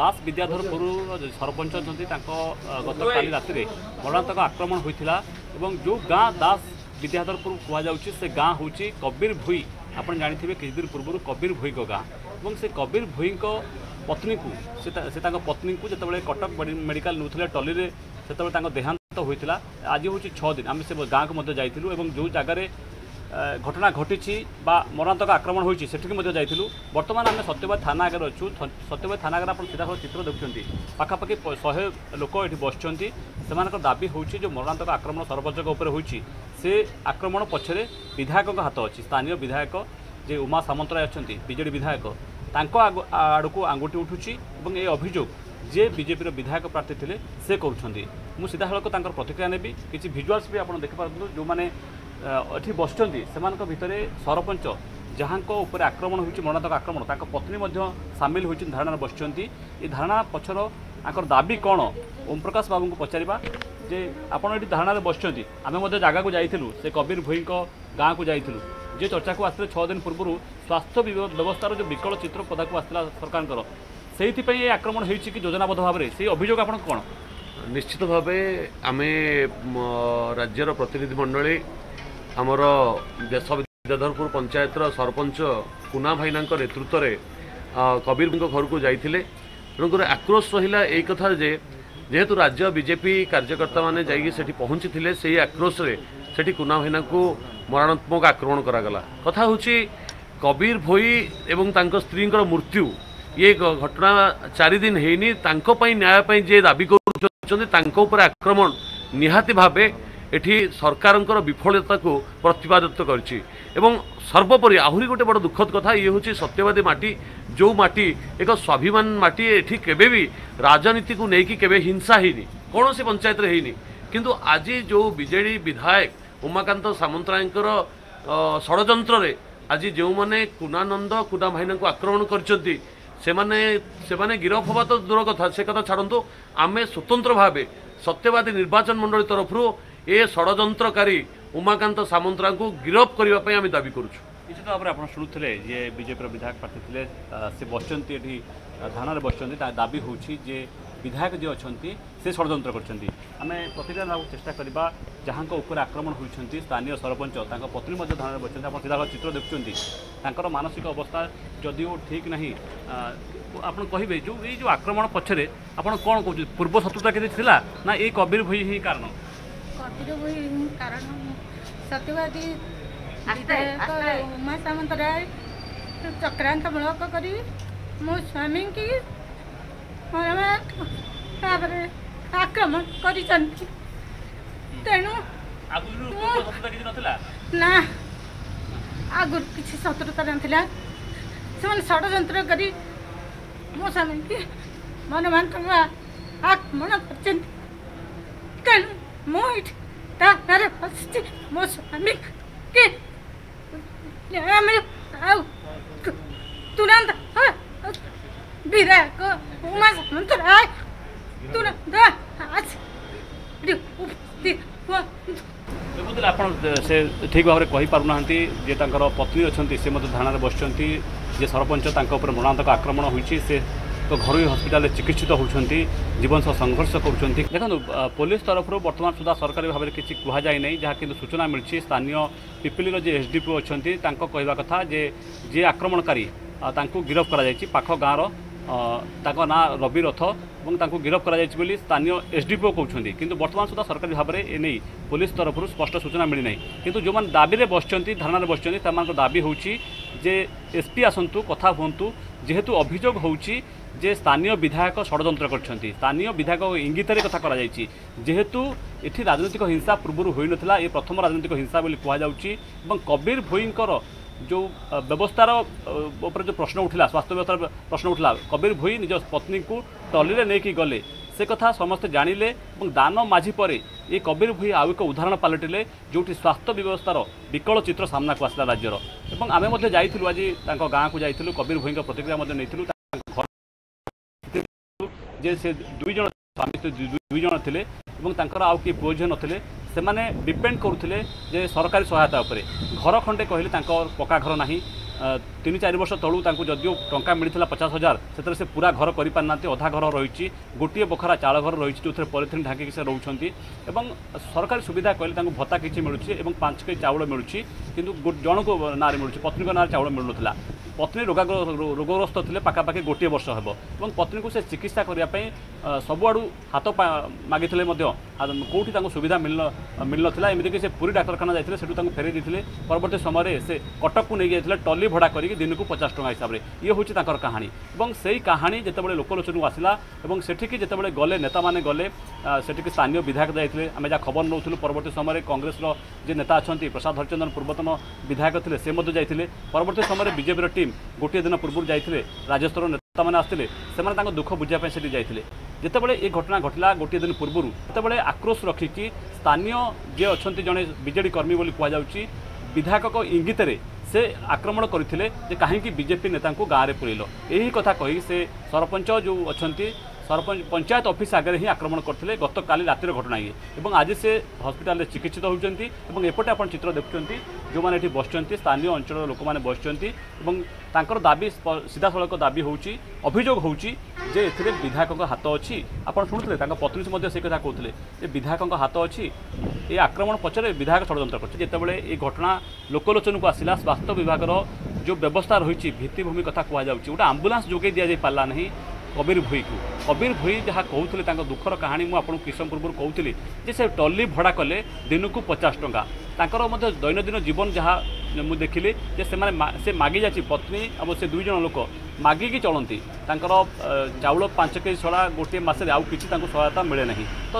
দাস বিদ্যাধর গুরু ସରପଞ୍ଚ ଅଛନ୍ତି ତାଙ୍କ ଗତକାଲି ରାତିରେ ମରଣାନ୍ତକ ଆକ୍ରମଣ ହୋଇଥିଲା ଏବଂ ଯେଉଁ ଗାଁ ଦାସ ବିଦ୍ୟାଧରପୁର କୁହାଯାଉଛି ସେ ଗାଁ ହେଉଛି କବିର ଭୋଇ ଆପଣ ଜାଣିଥିବେ କିଛିଦିନ ପୂର୍ବରୁ କବିର ଭୋଇଙ୍କ ଗାଁ ଏବଂ ସେ କବିର ଭୋଇଙ୍କ ପତ୍ନୀକୁ ସେ ତାଙ୍କ ପତ୍ନୀକୁ ଯେତେବେଳେ କଟକ ମେଡ଼ିକାଲ ନେଉଥିଲେ ଟଲିରେ ସେତେବେଳେ ତାଙ୍କ ଦେହାନ୍ତ ହୋଇଥିଲା ଆଜି ହେଉଛି ଛଅ ଦିନ ଆମେ ସେ ଗାଁକୁ ମଧ୍ୟ ଯାଇଥିଲୁ ଏବଂ ଯେଉଁ ଜାଗାରେ ঘটনা ঘটিছি বা মরণাত্মক আক্রমণ হয়েছে সেটিকে মধ্যে যাই বর্তমানে আমি সত্যবাদ থানা আগে অছু সত্যবাদ থানা আগে আপনার সিধা চিত্র দেখুম পাখাপাখি শহে লোক এটি বসছেন সে দাবি হচ্ছে যে মরণাত্মক আক্রমণ সর্বজক উপরে হয়েছে সে আক্রমণ পছরে বিধায়ক হাত অছি স্থানীয় বিধায়ক যে উমা সামন্তরায় অনেক বিজেডি বিধায়ক তাঙ্ক আড়ক আঙ্গুটি উঠুছি এবং এই অভিযোগ যে বিজেপি বিধায়ক প্রার্থী লে সে করছেন মু সিধাসলখ তাঁর প্রতিক্রিয়া নেবি কিছু ভিজুয়ালস বি আপনার দেখিপার যে ଏଠି ବସିଛନ୍ତି ସେମାନଙ୍କ ଭିତରେ ସରପଞ୍ଚ ଯାହାଙ୍କ ଉପରେ ଆକ୍ରମଣ ହୋଇଛି ମରଣାନ୍ତକ ଆକ୍ରମଣ ତାଙ୍କ ପତ୍ନୀ ମଧ୍ୟ ସାମିଲ ହୋଇଛନ୍ତି ଧାରଣାରେ ବସିଛନ୍ତି ଏ ଧାରଣା ପଛର ତାଙ୍କର ଦାବି କ'ଣ ଓମପ୍ରକାଶ ବାବୁଙ୍କୁ ପଚାରିବା ଯେ ଆପଣ ଏଠି ଧାରଣାରେ ବସିଛନ୍ତି ଆମେ ମଧ୍ୟ ଜାଗାକୁ ଯାଇଥିଲୁ ସେ କବୀର ଭୋଇଙ୍କ ଗାଁକୁ ଯାଇଥିଲୁ ଯେ ଚର୍ଚ୍ଚାକୁ ଆସିଥିଲେ ଛଅ ଦିନ ପୂର୍ବରୁ ସ୍ୱାସ୍ଥ୍ୟ ବ୍ୟବସ୍ଥାର ଯେଉଁ ବିକଳ ଚିତ୍ର ପଦାକୁ ଆସିଥିଲା ସରକାରଙ୍କର ସେଇଥିପାଇଁ ଏ ଆକ୍ରମଣ ହୋଇଛି କି ଯୋଜନାବଦ୍ଧ ଭାବରେ ସେଇ ଅଭିଯୋଗ ଆପଣଙ୍କ କ'ଣ ନିଶ୍ଚିତ ଭାବେ ଆମେ ରାଜ୍ୟର ପ୍ରତିନିଧି ମଣ୍ଡଳୀ ଆମର ଦେଶ ବିଦ୍ୟାଧରପୁର ପଞ୍ଚାୟତର ସରପଞ୍ଚ କୁନା ଭାଇନାଙ୍କ ନେତୃତ୍ୱରେ କବିରଙ୍କ ଘରକୁ ଯାଇଥିଲେ ତେଣୁକରି ଆକ୍ରୋଶ ରହିଲା ଏଇ କଥା ଯେ ଯେହେତୁ ରାଜ୍ୟ ବିଜେପି କାର୍ଯ୍ୟକର୍ତ୍ତାମାନେ ଯାଇକି ସେଠି ପହଞ୍ଚିଥିଲେ ସେହି ଆକ୍ରୋଶରେ ସେଠି କୁନା ଭାଇନାଙ୍କୁ ମରଣାତ୍ମକ ଆକ୍ରମଣ କରାଗଲା କଥା ହେଉଛି କବିର ଭୋଇ ଏବଂ ତାଙ୍କ ସ୍ତ୍ରୀଙ୍କର ମୃତ୍ୟୁ ଇଏ ଘଟଣା ଚାରିଦିନ ହେଇନି ତାଙ୍କ ପାଇଁ ନ୍ୟାୟ ପାଇଁ ଯିଏ ଦାବି କରୁଛନ୍ତି ତାଙ୍କ ଉପରେ ଆକ୍ରମଣ ନିହାତି ଭାବେ এটি সরকারঙ্কর বিফলতাকে প্রতিপাদিত করছি এবং সর্বোপরি আহরি গোটে বড় দুঃখদ কথা ইয়ে হচ্ছে সত্যবাদী মাটি যে মাটি এক স্বাভিমান মাটি এটি কেবে রাজনীতি রাজনীতিকে নেই কেবে হিংসা হয়নি কৌশি পঞ্চায়েত হয়নি কিন্তু আজি যে বিজে বিধায়ক উমাকান্ত সামন্তরায়ঙ্কর ষড়যন্ত্রে আজি যে কুনানন্দ কুনা ভাইনা আক্রমণ করছেন সে গিরফ হওয়া তো দূর কথা সে কথা ছাড়ন্তু আমি স্বতন্ত্রভাবে সত্যবাদী নির্বাচন মন্ডলী তরফর এ ষড়যন্ত্রকারী উমাকান্ত সামন্তরাঙ্কু গিরফ করা আমি দাবি করছু ନିଶ୍ଚିତ ଭାବରେ ଆପଣ ଶୁଣୁଥିଲେ ଯିଏ ବିଜେପିର ବିଧାୟକ ପ୍ରାର୍ଥୀ ଥିଲେ ସେ ବସିଛନ୍ତି ଏଠି ଧାରଣାରେ ବସିଛନ୍ତି ତା ଦାବି ହେଉଛି ଯେ ବିଧାୟକ ଯିଏ ଅଛନ୍ତି ସେ ଷଡ଼ଯନ୍ତ୍ର କରିଛନ୍ତି ଆମେ ପ୍ରତିକ୍ରିୟା ନେବାକୁ ଚେଷ୍ଟା କରିବା ଯାହାଙ୍କ ଉପରେ ଆକ୍ରମଣ ହୋଇଛନ୍ତି ସ୍ଥାନୀୟ ସରପଞ୍ଚ ତାଙ୍କ ପତ୍ନୀ ମଧ୍ୟ ଧାରଣାରେ ବସିଛନ୍ତି ଆପଣ ସିଧା ଚିତ୍ର ଦେଖୁଛନ୍ତି ତାଙ୍କର ମାନସିକ ଅବସ୍ଥା ଯଦିଓ ଠିକ୍ ନାହିଁ ଆପଣ କହିବେ ଯେଉଁ ଏଇ ଯେଉଁ ଆକ୍ରମଣ ପଛରେ ଆପଣ କ'ଣ କହୁଛନ୍ତି ପୂର୍ବ ଶତ୍ରୁତା କିଛି ଥିଲା ନା ଏଇ କବିର ଭୋଇ ହିଁ କାରଣ ଅଧିକ ହୁଏ କାରଣ ସତ୍ୟବାଦୀ ବିଧାୟକ ଉମା ସାମନ୍ତରାୟ ଚକ୍ରାନ୍ତମୂଳକ କରି ମୋ ସ୍ୱାମୀକି ତାପରେ ଆକ୍ରମଣ କରିଛନ୍ତି ତେଣୁ ନା ଆଗରୁ କିଛି ଶତ୍ରୁତା ନଥିଲା ସେମାନେ ଷଡ଼ଯନ୍ତ୍ର କରି ମୋ ସ୍ୱାମୀକି ମନମାନ୍ତଙ୍କ ଆକ୍ରମଣ କରିଛନ୍ତି moet daar vaste Mozambique के तुरंत विरह को उमा समुद्राय तुरंत आज उपस्थित ଦେଖୁଥିଲେ ଆପଣ ସେ ଠିକ୍ ଭାବରେ କହିପାରୁନାହାନ୍ତି ଯେ ତାଙ୍କର ପତ୍ନୀ ଅଛନ୍ତି ସେ ମଧ୍ୟ ଥାନାରେ ବସିଛନ୍ତି ଯେ ସରପଞ୍ଚ ତାଙ୍କ ଉପରେ ମରଣାନ୍ତକ ଆକ୍ରମଣ ହୋଇଛି ସେ ଘରୋଇ ହସ୍ପିଟାଲରେ ଚିକିତ୍ସିତ ହେଉଛନ୍ତି ଜୀବନ ସହ ସଂଘର୍ଷ କରୁଛନ୍ତି ଦେଖନ୍ତୁ দেখুন ତରଫରୁ ବର୍ତ୍ତମାନ ସୁଦ୍ଧା ସରକାରୀ ଭାବରେ କିଛି কিছু কুহযাই নাই যা কিন্তু সূচনা মিলছে স্থানীয় পিপিলির যে এসডিপিও অনেক তাঁর কহা কথা যে যে আক্রমণকারী তাঁকু গিরফ করা যাই পাখ গাঁর ତାଙ୍କ ନାଁ ରବି ରଥ ଏବଂ ତାଙ୍କୁ ଗିରଫ କରାଯାଇଛି ବୋଲି ସ୍ଥାନୀୟ ଏସ୍ ଏସ୍ଡିପିଓ କହୁଛନ୍ତି କିନ୍ତୁ ବର୍ତ୍ତମାନ ସୁଦ୍ଧା ସରକାରୀ ଭାବରେ ଏ ନେଇ ପୋଲିସ ତରଫରୁ ସ୍ପଷ୍ଟ ସୂଚନା ମିଳିନାହିଁ କିନ୍ତୁ ଯେଉଁମାନେ ଦାବିରେ ବସିଛନ୍ତି ଧାରଣାରେ ବସିଛନ୍ତି ସେମାନଙ୍କ ଦାବି ହେଉଛି ଯେ ଏସ୍ପି ଆସନ୍ତୁ କଥା ହୁଅନ୍ତୁ ଯେହେତୁ ଅଭିଯୋଗ ହେଉଛି যে স্থানীয় বিধায়ক ষড়যন্ত্র করছেন স্থানীয় বিধায়ক ইঙ্গিতরে কথা করা যাই যেহেতু এটি রাজনৈতিক হিংসা পূর্বর হয়ে হয়েনথিলা এ প্রথম রাজনৈতিক হিংসা বলে কুহযাচ্ছে এবং কবির ভূঁকর যে ব্যবস্থার উপরে যে প্রশ্ন উঠিলা স্বাস্থ্য ব্যবস্থার প্রশ্ন উঠিলা কবির ভূঁ নিজ পত্নীকে টলিরে নেই গলে সে কথা সমস্ত জাঁলে এবং দান মাঝি পরে এ কবির ভূই আউ এক উদাহরণ পালটিলে যেটি স্বাস্থ্য ব্যবস্থার বিকল চিত্র সামনাকু আসলা রাজ্যর এবং আমি যাই আজ তাঁর গাঁকু যাই কবির ভূইঙ্ প্রতিক্রিয়া নিয়ে ଯେ ସେ ଦୁଇ ଜଣ ସ୍ୱାମୀ ସ୍ତ୍ରୀ ଦୁଇ ଜଣ ଥିଲେ ଏବଂ ତାଙ୍କର ଆଉ କିଏ ପୁଅ ଝିଅ ନଥିଲେ ସେମାନେ ଡିପେଣ୍ଡ କରୁଥିଲେ ଯେ ସରକାରୀ ସହାୟତା ଉପରେ ଘର ଖଣ୍ଡେ କହିଲେ ତାଙ୍କ ପକ୍କା ଘର ନାହିଁ ତିନି ଚାରି ବର୍ଷ ତଳୁ ତାଙ୍କୁ ଯଦିଓ ଟଙ୍କା ମିଳିଥିଲା ପଚାଶ ହଜାର ସେଥିରେ ସେ ପୁରା ଘର କରିପାରିନାହାନ୍ତି ଅଧା ଘର ରହିଛି ଗୋଟିଏ ବଖରା ଚାଳ ଘର ରହିଛି ଯେଉଁଥିରେ ପଲିଥିନ୍ ଢାଙ୍କିକି ସେ ରହୁଛନ୍ତି ଏବଂ ସରକାରୀ ସୁବିଧା କହିଲେ ତାଙ୍କୁ ଭତ୍ତା କିଛି ମିଳୁଛି ଏବଂ ପାଞ୍ଚ କେଜି ଚାଉଳ ମିଳୁଛି କିନ୍ତୁ ଜଣକୁ ନାଁରେ ମିଳୁଛି ପତ୍ନୀଙ୍କ ନାଁରେ ଚାଉଳ ମିଳୁନଥିଲା ପତ୍ନୀ ରୋଗାଗ୍ରସ୍ତ ଥିଲେ ପାଖାପାଖି ଗୋଟିଏ ବର୍ଷ ହେବ ଏବଂ ପତ୍ନୀକୁ ସେ ଚିକିତ୍ସା କରିବା ପାଇଁ ସବୁଆଡ଼ୁ ହାତ ମାଗିଥିଲେ ମଧ୍ୟ କେଉଁଠି ତାଙ୍କୁ ସୁବିଧା ମିଳିନ ମିଳିନଥିଲା ଏମିତିକି ସେ ପୁରୀ ଡାକ୍ତରଖାନା ଯାଇଥିଲେ ସେଠୁ ତାଙ୍କୁ ଫେରାଇ ଦେଇଥିଲେ ପରବର୍ତ୍ତୀ ସମୟରେ ସେ କଟକକୁ ନେଇକି ଯାଇଥିଲେ ଟଲି ଭଡ଼ା କରିକି ଦିନକୁ ପଚାଶ ଟଙ୍କା ହିସାବରେ ଇଏ ହେଉଛି ତାଙ୍କର କାହାଣୀ ଏବଂ ସେଇ କାହାଣୀ ଯେତେବେଳେ ଲୋକଲୋଚନକୁ ଆସିଲା ଏବଂ ସେଠିକି ଯେତେବେଳେ ଗଲେ ନେତାମାନେ ଗଲେ ସେଠିକି ସ୍ଥାନୀୟ ବିଧାୟକ ଯାଇଥିଲେ ଆମେ ଯାହା ଖବର ନେଉଥିଲୁ ପରବର୍ତ୍ତୀ ସମୟରେ କଂଗ୍ରେସର ଯେ ନେତା ଅଛନ୍ତି ପ୍ରସାଦ ହରିଚନ୍ଦନ ପୂର୍ବତନ ବିଧାୟକ ଥିଲେ ସେ ମଧ୍ୟ ଯାଇଥିଲେ ପରବର୍ତ୍ତୀ ସମୟରେ ବିଜେପିର ଟିମ୍ ଗୋଟିଏ ଦିନ ପୂର୍ବରୁ ଯାଇଥିଲେ ରାଜ୍ୟସ୍ତର ନେତାମାନେ ଆସିଥିଲେ ସେମାନେ ତାଙ୍କ ଦୁଃଖ ବୁଝିବା ପାଇଁ ସେଠି ଯାଇଥିଲେ ଯେତେବେଳେ ଏ ଘଟଣା ଘଟିଲା ଗୋଟିଏ ଦିନ ପୂର୍ବରୁ ସେତେବେଳେ ଆକ୍ରୋଶ ରଖିକି ସ୍ଥାନୀୟ ଯିଏ ଅଛନ୍ତି ଜଣେ ବିଜେଡ଼ି କର୍ମୀ ବୋଲି କୁହାଯାଉଛି ବିଧାୟକଙ୍କ ଇଙ୍ଗିତରେ ସେ ଆକ୍ରମଣ କରିଥିଲେ ଯେ କାହିଁକି ବିଜେପି ନେତାଙ୍କୁ ଗାଁରେ ପୁରେଇଲ ଏହି କଥା କହି ସେ ସରପଞ୍ଚ ଯେଉଁ ଅଛନ୍ତି ସରପଞ୍ଚ ପଞ୍ଚାୟତ ଅଫିସ୍ ଆଗରେ ହିଁ ଆକ୍ରମଣ କରିଥିଲେ ଗତକାଲି ରାତିର ଘଟଣା ଇଏ ଏବଂ ଆଜି ସେ ହସ୍ପିଟାଲରେ ଚିକିତ୍ସିତ ହେଉଛନ୍ତି ଏବଂ ଏପଟେ ଆପଣ ଚିତ୍ର ଦେଖୁଛନ୍ତି ଯେଉଁମାନେ ଏଠି ବସିଛନ୍ତି ସ୍ଥାନୀୟ ଅଞ୍ଚଳର ଲୋକମାନେ ବସିଛନ୍ତି ଏବଂ ତାଙ୍କର ଦାବି ସିଧାସଳଖ ଦାବି ହେଉଛି ଅଭିଯୋଗ ହେଉଛି ଯେ ଏଥିରେ ବିଧାୟକଙ୍କ ହାତ ଅଛି ଆପଣ ଶୁଣୁଥିଲେ ତାଙ୍କ ପତ୍ନୀ ମଧ୍ୟ ସେ କଥା କହୁଥିଲେ ଯେ ବିଧାୟକଙ୍କ ହାତ ଅଛି ଏ ଆକ୍ରମଣ ପଛରେ ବିଧାୟକ ଷଡ଼ଯନ୍ତ୍ର କରିଛି ଯେତେବେଳେ ଏ ଘଟଣା ଲୋକଲୋଚନକୁ ଆସିଲା ସ୍ୱାସ୍ଥ୍ୟ ବିଭାଗର ଯେଉଁ ବ୍ୟବସ୍ଥା ରହିଛି ଭିତ୍ତିଭୂମି କଥା କୁହାଯାଉଛି ଗୋଟେ ଆମ୍ବୁଲାନ୍ସ ଯୋଗାଇ ଦିଆଯାଇପାରିଲା ନାହିଁ କବିର ଭୁଇକୁ କବିର ଭୁଇ ଯାହା କହୁଥିଲେ ତାଙ୍କ ଦୁଃଖର କାହାଣୀ ମୁଁ ଆପଣଙ୍କୁ କିସମ ପୂର୍ବରୁ କହୁଥିଲି ଯେ ସେ ଟଲି ଭଡ଼ା କଲେ ଦିନକୁ ପଚାଶ ଟଙ୍କା ତାଙ୍କର ମଧ୍ୟ ଦୈନନ୍ଦିନ ଜୀବନ ଯାହା ମୁଁ ଦେଖିଲି ଯେ ସେମାନେ ସେ ମାଗି ଯାଇଛି ପତ୍ନୀ ଏବଂ ସେ ଦୁଇ ଜଣ ଲୋକ ମାଗିକି ଚଳନ୍ତି ତାଙ୍କର ଚାଉଳ ପାଞ୍ଚ କେଜି ଛଡ଼ା ଗୋଟିଏ ମାସରେ ଆଉ କିଛି ତାଙ୍କୁ ସହାୟତା ମିଳେ ନାହିଁ ତ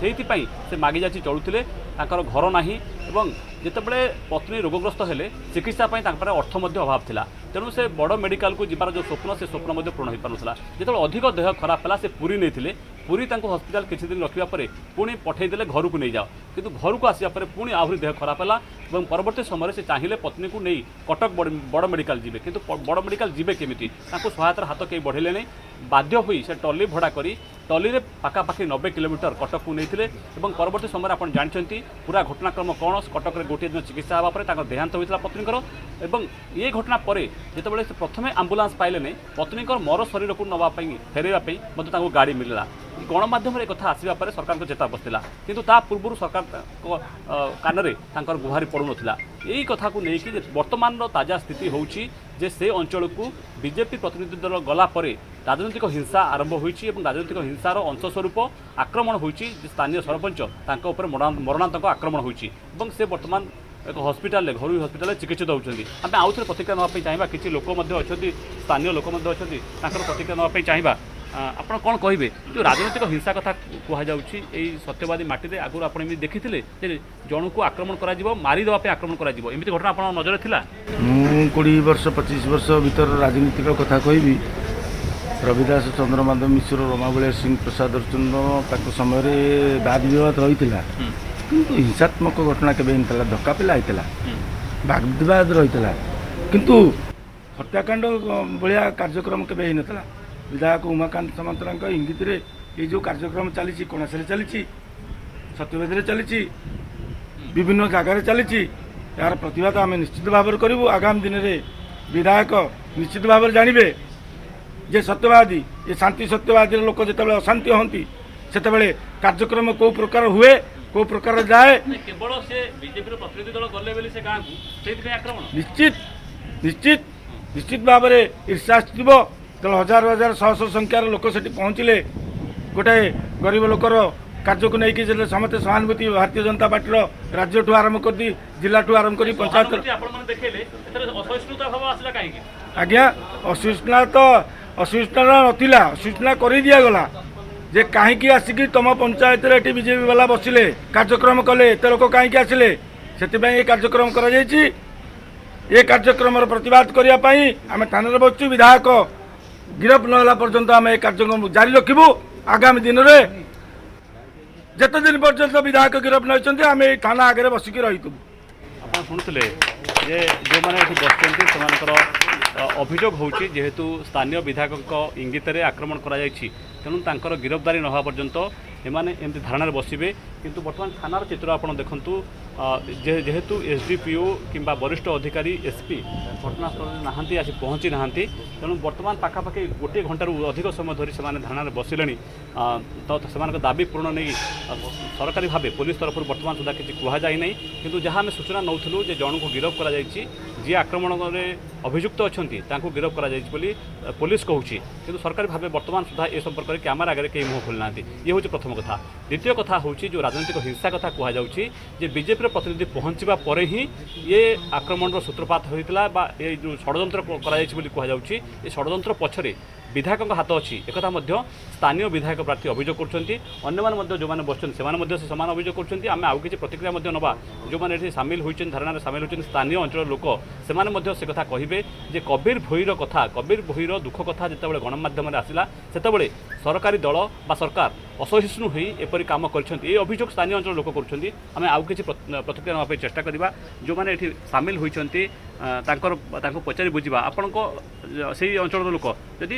ସେଇଥିପାଇଁ ସେ ମାଗି ଯାଚି ଚଳୁଥିଲେ ତାଙ୍କର ଘର ନାହିଁ ଏବଂ ଯେତେବେଳେ ପତ୍ନୀ ରୋଗଗ୍ରସ୍ତ ହେଲେ ଚିକିତ୍ସା ପାଇଁ ତାଙ୍କ ପାଖରେ ଅର୍ଥ ମଧ୍ୟ ଅଭାବ ଥିଲା तेणु से बड़ मेडिका जबार जो स्वप्न से स्वप्न पूरण हो पार्ला जो अधिक देह खराब है से पूरी नहीं पूरी तक हस्पिटा किसी दिन रखापर पुणी पठेदे घर को नहीं जाओ कि घर को आसापर पुणी आहरी देह खराब है और परवर्त समय से चाहिए पत्नी को नहीं कटक बड़ मेडिका जी कि बड़ मेडिका जी केमी सहायतार हाथ कहीं बढ़े नहीं বাধ্য হয়ে সে ট্রলি ভড়া করে ট্রলিরে পাখাপাখি নবে কিলোমিটর কটকু নিয়ে এবং পরবর্তী সময় আপনার জাঁচান পুরা ঘটনাক্রম কোণ কটকরে গোটিয়ে দিন চিকিৎসা হওয়া পরে তাঁর দেহান্ত হয়েছিল পত্নীকর এবং এই ঘটনা পরে যেতবে সে প্রথমে আম্বুলান্স পাইলেনি পত্নীকর মর শরীরকু নেওয়া ফেরাইবা মধ্যে তাঁর গাড়ি মিলিলা ଗଣମାଧ୍ୟମରେ କଥା ଆସିବା ପରେ ସରକାରଙ୍କ ଚେତା ବସିଥିଲା କିନ୍ତୁ ତା ପୂର୍ବରୁ ସରକାରଙ୍କ କାନରେ ତାଙ୍କର ଗୁହାରି ପଡ଼ୁନଥିଲା ଏଇ କଥାକୁ ନେଇକି ବର୍ତ୍ତମାନର ତାଜା ସ୍ଥିତି ହେଉଛି যে সে অঞ্চলকু বিজেপি প্রতিনিধি দল গলা পরে রাজনৈতিক হিংসা আরম্ভ হয়েছে এবং রাজনৈতিক হিংসার অংশস্বরূপ আক্রমণ হয়েছে যে স্থানীয় সরপঞ্চ তাঁর উপরে মরণান্তক আক্রমণ হয়েছে এবং সে বর্তমান ଏକ ହସ୍ପିଟାଲରେ ଘରୋଇ ହସ୍ପିଟାଲରେ ଚିକିତ୍ସିତ ହେଉଛନ୍ତି ଆମେ ଆଉଥରେ ପ୍ରତିକ୍ରିୟା ନେବା ପାଇଁ ଚାହିଁବା କିଛି ଲୋକ ମଧ୍ୟ ଅଛନ୍ତି ସ୍ଥାନୀୟ ଲୋକ ମଧ୍ୟ ଅଛନ୍ତି ତାଙ୍କର ପ୍ରତିକ୍ରିୟା ନେବା ପାଇଁ ଚାହିଁବା ଆପଣ କ'ଣ କହିବେ ଯେଉଁ ରାଜନୈତିକ ହିଂସା କଥା କୁହାଯାଉଛି ଏଇ ସତ୍ୟବାଦୀ ମାଟିରେ ଆଗରୁ ଆପଣ ଏମିତି ଦେଖିଥିଲେ ଯେ ଜଣକୁ ଆକ୍ରମଣ କରାଯିବ ମାରିଦେବା ପାଇଁ ଆକ୍ରମଣ କରାଯିବ ଏମିତି ଘଟଣା ଆପଣଙ୍କ ନଜରରେ ଥିଲା ମୁଁ କୋଡ଼ିଏ ବର୍ଷ ପଚିଶ ବର୍ଷ ଭିତର ରାଜନୀତିକ କଥା କହିବି ରବି ଦାସ ଚନ୍ଦ୍ରମାଧବ ମିଶ୍ର ରମାବଳିଆ ସିଂ ପ୍ରସାଦ ହରିଚନ୍ଦ୍ର ତାଙ୍କ ସମୟରେ ବାଦ ବିବାଦ ରହିଥିଲା କିନ୍ତୁ ହିଂସାତ୍ମକ ଘଟଣା କେବେ ହେଇଥିଲା ଧକ୍କା ପିଲା ହେଇଥିଲା ବାଦ ବିବାଦ ରହିଥିଲା କିନ୍ତୁ ହତ୍ୟାକାଣ୍ଡ ଭଳିଆ କାର୍ଯ୍ୟକ୍ରମ କେବେ ହେଇନଥିଲା विधायक उमाकांत सामंतरा इंगित ये जो कार्यक्रम चली कणसरे चली सत्यवेद चली विभिन्न जगार चली यार प्रतिवाद आम निश्चित भाव कर आगामी दिन में विधायक निश्चित भाव जानवे जे सत्यवादी ये शांति सत्यवादी लोक जो अशांति हमें सेत कार्यक्रम कौ प्रकार हुए को प्रकार जाए निश्चित निश्चित निश्चित भाव में ईर्षा आ যেତେବେଳେ ହଜାର ହଜାର ଶହ ଶହ ସଂଖ୍ୟାର ଲୋକ ସେଠି ପହଞ୍ଚିଲେ ଗୋଟାଏ ଗରିବ ଲୋକର କାର୍ଯ୍ୟକୁ ନେଇକି ଯେତେବେଳେ ସମସ୍ତେ ସହାନୁଭୂତି ଭାରତୀୟ ଜନତା ପାର୍ଟିର ରାଜ୍ୟଠୁ ଆରମ୍ଭ କରି ଜିଲ୍ଲାଠୁ ଆରମ୍ଭ କରି ପଞ୍ଚାୟତ ଆଜ୍ଞା ଅସହିଷ୍ଣୁତା ତ ଅସହିଷ୍ଣୁତା ନଥିଲା ଅସହିଷ୍ଣୁତା କରି ଦିଆଗଲା ଯେ କାହିଁକି ଆସିକି ତୁମ ପଞ୍ଚାୟତରେ ଏଠି ବିଜେପି ବାଲା ବସିଲେ କାର୍ଯ୍ୟକ୍ରମ କଲେ ଏତେ ଲୋକ କାହିଁକି ଆସିଲେ ସେଥିପାଇଁ ଏ କାର୍ଯ୍ୟକ୍ରମ କରାଯାଇଛି ଏ କାର୍ଯ୍ୟକ୍ରମର ପ୍ରତିବାଦ କରିବା ପାଇଁ ଆମେ ଥାନାରେ ବସିଛୁ ବିଧାୟକ গিরফ নহলা পর্যন্ত আমি এই কার্যক্রম জারি রাখবু আগামী দিনরে যেতদিন পর্যন্ত বিধায়ক গিরফ নহইছন্তি আমি এই থানা আগে বসিকি রহিথিবু আপনার শুণুলে যে যে এটি বসছেন সেমানকর অভিযোগ হচ্ছে যেহেতু স্থানীয় বিধায়কଙ୍କ ইঙ্গিতরে আক্রমণ করা যাইছি তেমন তাঁর গিরফদারি নহওয়া পর্যন্ত এমানে এমতি ধারণার বসবে কিন্তু বর্তমান থানার চিত্র আপনার দেখুন যেহেতু ଏସ୍ଡିପିଓ କିମ୍ବା ବରିଷ୍ଠ ଅଧିକାରୀ ଏସ୍ପି ଘଟଣାସ୍ଥଳରେ ନାହାନ୍ତି ଆସି ପହଞ୍ଚି ନାହାନ୍ତି ତେଣୁ ବର୍ତ୍ତମାନ ପାଖାପାଖି ଗୋଟିଏ ଘଣ୍ଟାରୁ ଅଧିକ ସମୟ ଧରି ସେମାନେ ଧାରଣାରେ ବସିଲେଣି ତ ସେମାନଙ୍କ ଦାବି ପୂରଣ ନେଇ ସରକାରୀ ଭାବେ ପୋଲିସ ତରଫରୁ ବର୍ତ୍ତମାନ ସୁଦ୍ଧା କିଛି କୁହାଯାଇ ନାହିଁ କିନ୍ତୁ ଯାହା ଆମେ ସୂଚନା ନେଉଥିଲୁ ଯେ ଜଣଙ୍କୁ ଗିରଫ କରାଯାଇଛି ଯିଏ ଆକ୍ରମଣରେ ଅଭିଯୁକ୍ତ ଅଛନ୍ତି ତାଙ୍କୁ ଗିରଫ କରାଯାଇଛି ବୋଲି ପୋଲିସ କହୁଛି କିନ୍ତୁ ସରକାର ଭାବେ ବର୍ତ୍ତମାନ ସୁଦ୍ଧା ଏ ସମ୍ପର୍କରେ କ୍ୟାମେରା ଆଗରେ କେହି ମୁହଁ ଖୋଲିନାହାନ୍ତି ଇଏ ହେଉଛି ପ୍ରଥମ କଥା ଦ୍ୱିତୀୟ କଥା ହେଉଛି ଯେଉଁ ରାଜନୈତିକ ହିଂସା କଥା କୁହାଯାଉଛି ଯେ ବିଜେପିର ପ୍ରତିନିଧି ପହଞ୍ଚିବା ପରେ ହିଁ ଏ ଆକ୍ରମଣର ସୂତ୍ରପାତ ହୋଇଥିଲା ବା ଏ ଯେଉଁ ଷଡ଼ଯନ୍ତ୍ର କରାଯାଇଛି ବୋଲି କୁହାଯାଉଛି ଏ ଷଡ଼ଯନ୍ତ୍ର ପଛରେ ବିଧାୟକଙ୍କ ହାତ ଅଛି ଏକଥା ମଧ୍ୟ ସ୍ଥାନୀୟ ବିଧାୟକ ପ୍ରାର୍ଥୀ ଅଭିଯୋଗ କରୁଛନ୍ତି ଅନ୍ୟମାନେ ମଧ୍ୟ ଯେଉଁମାନେ ବସିଛନ୍ତି ସେମାନେ ମଧ୍ୟ ସମାନ ଅଭିଯୋଗ କରୁଛନ୍ତି ଆମେ ଆଉ କିଛି ପ୍ରତିକ୍ରିୟା ମଧ୍ୟ ନେବା ଯେଉଁମାନେ ଏଠି ସାମିଲ ହୋଇଛନ୍ତି ଧାରଣାରେ ସାମିଲ ହୋଇଛନ୍ତି ସ୍ଥାନୀୟ ଅଞ୍ଚଳର ଲୋକ ସେମାନେ ମଧ୍ୟ ସେ କଥା କହିବେ ଯେ କବିର ଭୋଇର କଥା କବୀର ଭୋଇର ଦୁଃଖ କଥା ଯେତେବେଳେ ଗଣମାଧ୍ୟମରେ ଆସିଲା ସେତେବେଳେ ସରକାରୀ ଦଳ ବା ସରକାର ଅସହିଷ୍ଣୁ ହୋଇ ଏପରି କାମ କରିଛନ୍ତି ଏ ଅଭିଯୋଗ ସ୍ଥାନୀୟ ଅଞ୍ଚଳ ଲୋକ କରୁଛନ୍ତି ଆମେ ଆଉ କିଛି ପ୍ରତିକ୍ରିୟା ନେବା ପାଇଁ ଚେଷ୍ଟା କରିବା ଯେଉଁମାନେ ଏଠି ସାମିଲ ହୋଇଛନ୍ତି ତାଙ୍କର ତାଙ୍କୁ ପଚାରି ବୁଝିବା ଆପଣଙ୍କ ସେଇ ଅଞ୍ଚଳର ଲୋକ ଯଦି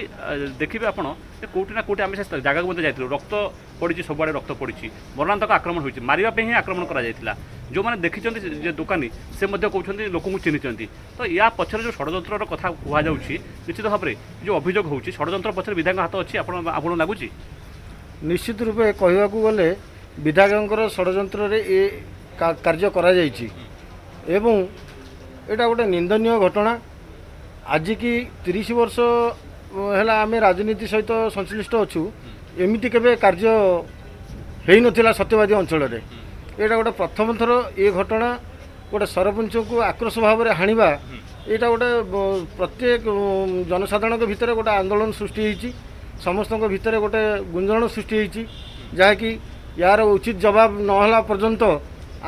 ଦେଖିବେ ଆପଣ ଯେ କେଉଁଠି ନା କେଉଁଠି ଆମେ ସେ ଜାଗାକୁ ମଧ୍ୟ ଯାଇଥିଲୁ ରକ୍ତ ପଡ଼ିଛି ସବୁଆଡ଼େ ରକ୍ତ ପଡ଼ିଛି ମରଣାନ୍ତକ ଆକ୍ରମଣ ହୋଇଛି ମାରିବା ପାଇଁ ହିଁ ଆକ୍ରମଣ କରାଯାଇଥିଲା ଯେଉଁମାନେ ଦେଖିଛନ୍ତି ଯେ ଦୋକାନୀ ସେ ମଧ୍ୟ କହୁଛନ୍ତି ଲୋକଙ୍କୁ ଚିହ୍ନିଛନ୍ତି ତ ୟା ପଛରେ ଯେଉଁ ଷଡ଼ଯନ୍ତ୍ରର କଥା କୁହାଯାଉଛି ନିଶ୍ଚିତ ଭାବରେ ଯେଉଁ ଅଭିଯୋଗ ହେଉଛି ଷଡ଼ଯନ୍ତ୍ର ପଛରେ ବିଧାୟକ ହାତ ଅଛି ଆପଣ ଆପଣଙ୍କୁ ଲାଗୁଛି ନିଶ୍ଚିତ ରୂପେ କହିବାକୁ ଗଲେ ବିଧାୟକଙ୍କର ଷଡ଼ଯନ୍ତ୍ରରେ ଏ କାର୍ଯ୍ୟ କରାଯାଇଛି ଏବଂ ଏଇଟା ଗୋଟେ ନିନ୍ଦନୀୟ ଘଟଣା ଆଜିକି ତିରିଶ ବର୍ଷ ହେଲା ଆମେ ରାଜନୀତି ସହିତ ସଂଶ୍ଲିଷ୍ଟ ଅଛୁ ଏମିତି କେବେ କାର୍ଯ୍ୟ ହେଇନଥିଲା ସତ୍ୟବାଦୀ ଅଞ୍ଚଳରେ ଏଇଟା ଗୋଟେ ପ୍ରଥମ ଥର ଏ ଘଟଣା ଗୋଟେ ସରପଞ୍ଚକୁ ଆକ୍ରୋଶ ଭାବରେ ହାଣିବା ଏଇଟା ଗୋଟେ ପ୍ରତ୍ୟେକ ଜନସାଧାରଣଙ୍କ ଭିତରେ ଗୋଟେ ଆନ୍ଦୋଳନ ସୃଷ୍ଟି ହେଇଛି ସମସ୍ତଙ୍କ ଭିତରେ ଗୋଟେ ଗୁଞ୍ଜରଣ ସୃଷ୍ଟି ହେଇଛି ଯାହାକି ଏହାର ଉଚିତ ଜବାବ ନହେଲା ପର୍ଯ୍ୟନ୍ତ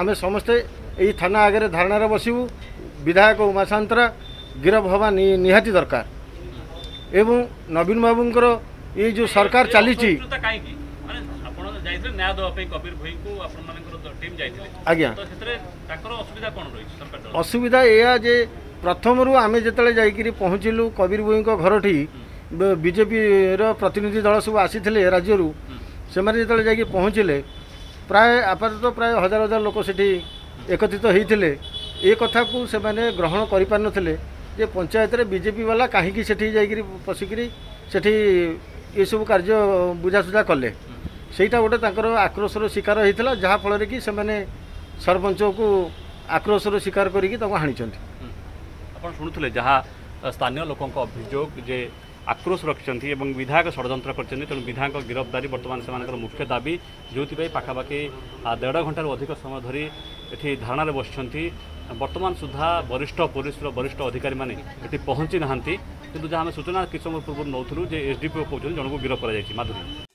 ଆମେ ସମସ୍ତେ ଏହି ଥାନା ଆଗରେ ଧାରଣାରେ ବସିବୁ ବିଧାୟକ ଉମା ସାନ୍ତରା ଗିରଫ ହେବା ନିହାତି ଦରକାର ଏବଂ ନବୀନ ବାବୁଙ୍କର ଏଇ ଯେଉଁ ସରକାର ଚାଲିଛି ଆଜ୍ଞା ଅସୁବିଧା ଏହା ଯେ ପ୍ରଥମରୁ ଆମେ ଯେତେବେଳେ ଯାଇକିରି ପହଞ୍ଚିଲୁ କବିର ଭୋଇଙ୍କ ଘରଠି ବିଜେପିର ପ୍ରତିନିଧି ଦଳ ସବୁ ଆସିଥିଲେ ରାଜ୍ୟରୁ ସେମାନେ ଯେତେବେଳେ ଯାଇକି ପହଞ୍ଚିଲେ ପ୍ରାୟ ଆପାତତଃ ପ୍ରାୟ ହଜାର ହଜାର ଲୋକ ସେଠି ଏକତ୍ରିତ ହୋଇଥିଲେ ଏ କଥାକୁ ସେମାନେ ଗ୍ରହଣ କରିପାରିନଥିଲେ ଯେ ପଞ୍ଚାୟତରେ ବିଜେପି ବାଲା କାହିଁକି ସେଠି ଯାଇକିରି ପଶିକିରି ସେଠି ଏସବୁ କାର୍ଯ୍ୟ ବୁଝାସୁଝା କଲେ ସେଇଟା ଗୋଟେ ତାଙ୍କର ଆକ୍ରୋଶର ଶିକାର ହୋଇଥିଲା ଯାହାଫଳରେ କି ସେମାନେ ସରପଞ୍ଚକୁ ଆକ୍ରୋଶର ଶିକାର କରିକି ତାଙ୍କୁ ହାଣିଛନ୍ତି ଆପଣ ଶୁଣୁଥିଲେ ଯାହା ସ୍ଥାନୀୟ ଲୋକଙ୍କ ଅଭିଯୋଗ ଯେ আক্রোশ রাখছেন এবং বিধায়ক ষড়যন্ত্র করছেন তেমন বিধায়ক গিরফদারি বর্তমান সে মুখ্য দাবি যেপাই পাখাপাখি দেড় ঘণ্টার অধিক সময় ধর এটি ধারণার বসছেন বর্তমান সুদ্ধা বরিষ্ঠ পুলিশর বরিষ্ঠ অধিকারী মানে এটি পৌঁছি না কিন্তু যা আমি সূচনা কিছু সময় পূর্ব নৌলু যে এসডিপিও কৌন জনক গিরফ করা মাধুরী